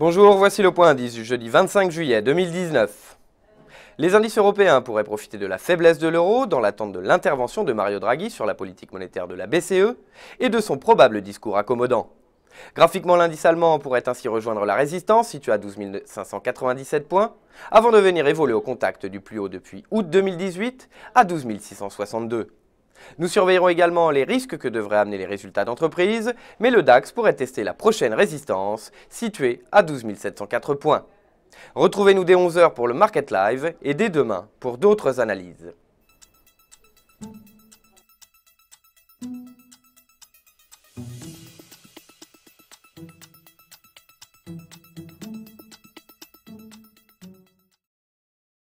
Bonjour, voici le point indice du jeudi 25 juillet 2019. Les indices européens pourraient profiter de la faiblesse de l'euro dans l'attente de l'intervention de Mario Draghi sur la politique monétaire de la BCE et de son probable discours accommodant. Graphiquement, l'indice allemand pourrait ainsi rejoindre la résistance, située à 12 597 points, avant de venir évoluer au contact du plus haut depuis août 2018 à 12 662. Nous surveillerons également les risques que devraient amener les résultats d'entreprise, mais le DAX pourrait tester la prochaine résistance, située à 12 704 points. Retrouvez-nous dès 11h pour le Market Live et dès demain pour d'autres analyses.